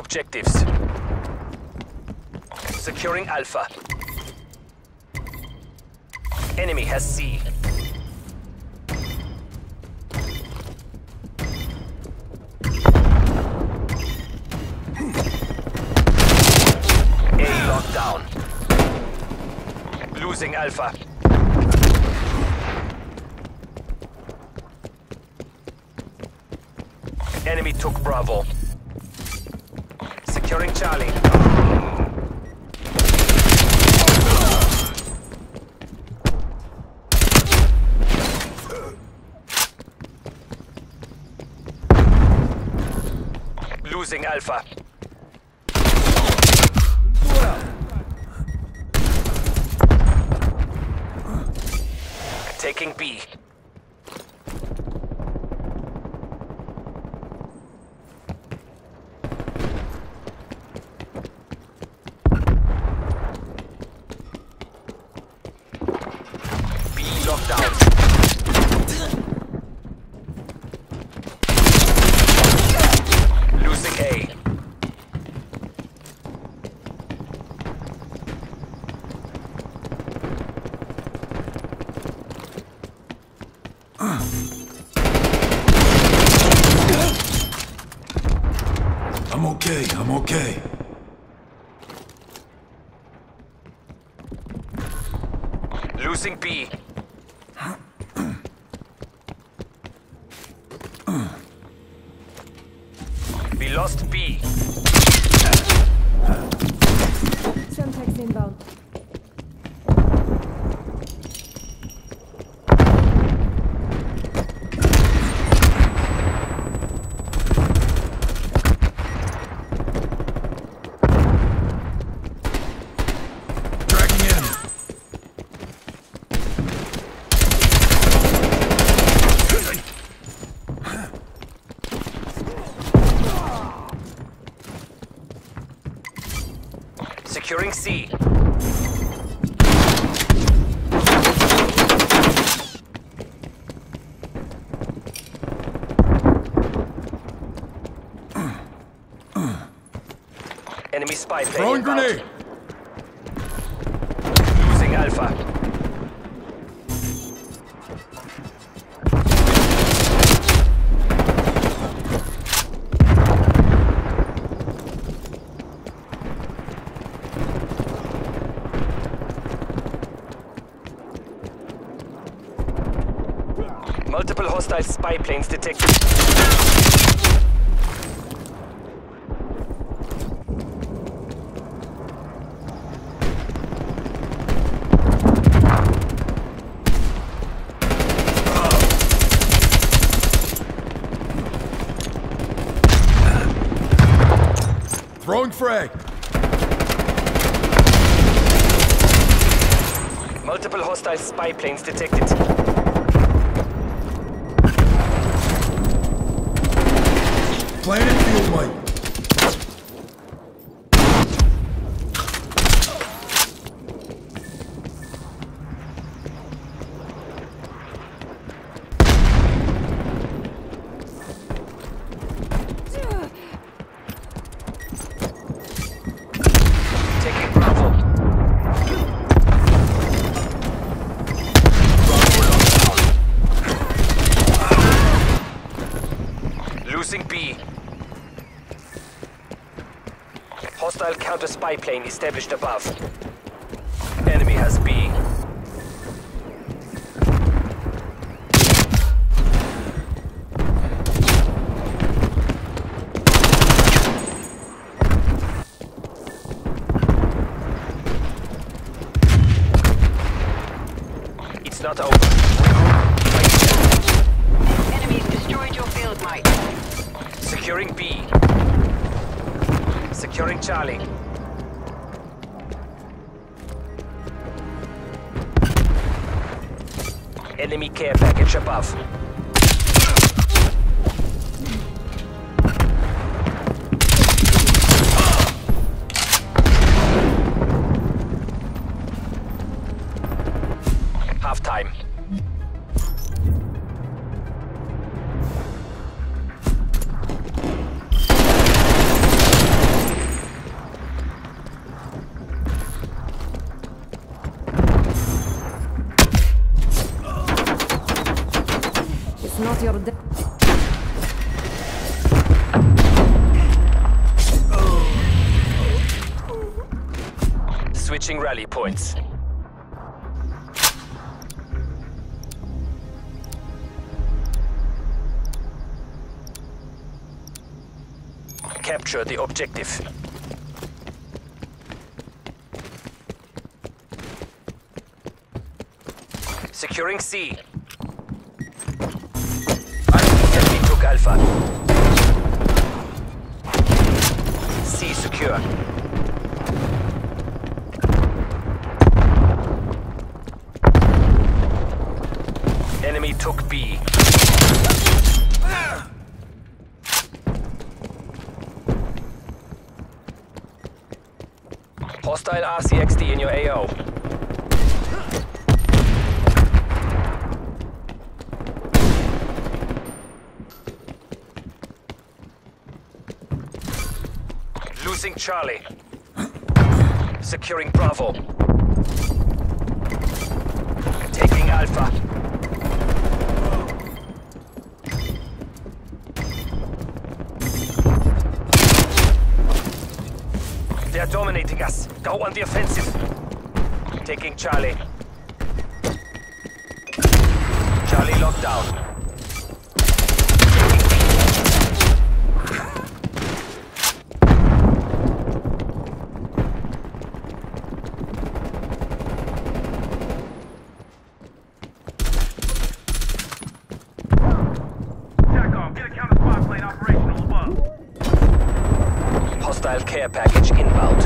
objectives. Securing Alpha. Enemy has C. A locked down. Losing Alpha. Enemy took Bravo. Securing Charlie. Losing Alpha. Taking B. B locked down. Losing A. I'm okay, Losing B. We lost B. Semtex inbound. Tracking in. Securing C. Enemy spy plane Throwing grenade. Losing Alpha. Spy planes detected. Throwing frag. Multiple hostile spy planes detected. Planet field mic. Losing B. Hostile counter spy plane established above. Enemy has B. Charlie. Enemy care package above. Your. Switching rally points. Capture the objective. Securing C. Alpha. C secure. Enemy took B. Hostile RCXD in your AO. Losing Charlie. Securing Bravo. Taking Alpha. They're dominating us. Go on the offensive. Taking Charlie. Charlie locked down. TACOM, get a counter spy plane operational above. Hostile care package inbound.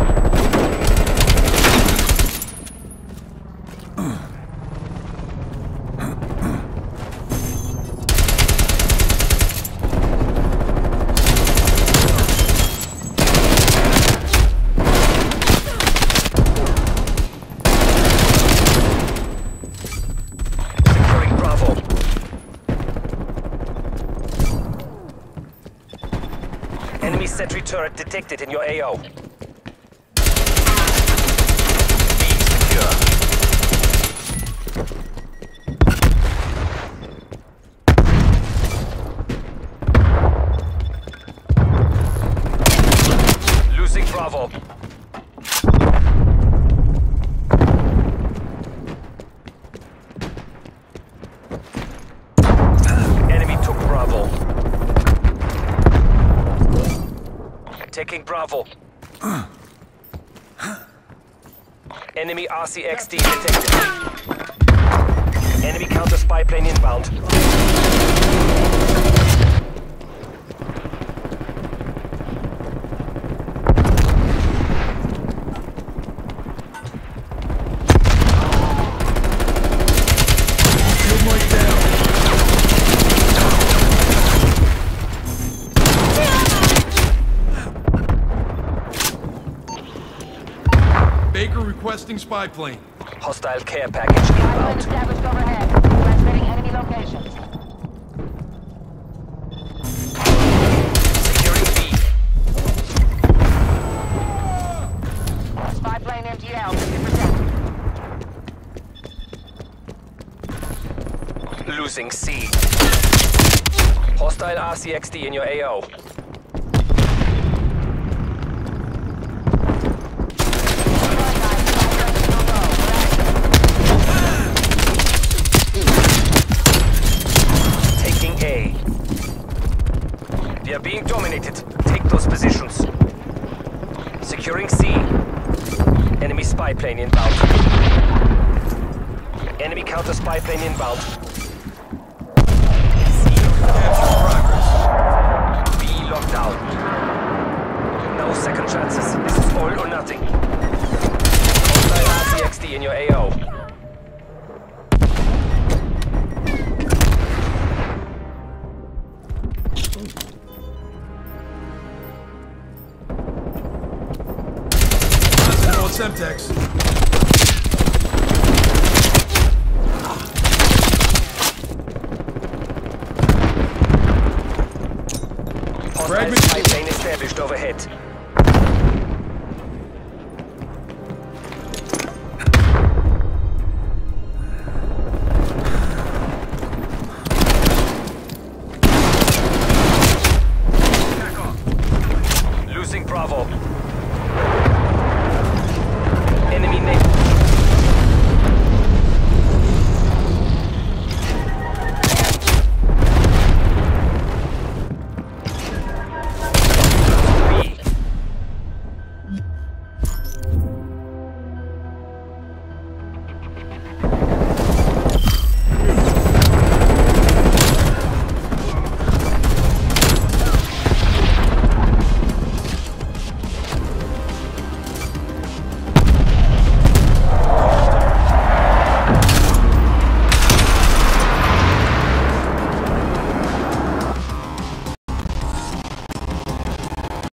Securing Bravo. Enemy sentry turret detected in your AO. B secure. Losing Bravo. Enemy took Bravo. Taking Bravo. Enemy RCXD detected. Enemy counter spy plane inbound. Requesting spy plane. Hostile care package Pipeline inbound. established overhead. Transmitting enemy locations. Securing B. Spy plane MTL, 50%. Losing C. Hostile RCXD in your AO. Taking A. They are being dominated. Take those positions. Securing C. Enemy spy plane inbound. Enemy counter spy plane inbound. No second chances. This is all or nothing. Semtex. Fragment pipeline established overhead. Losing Bravo.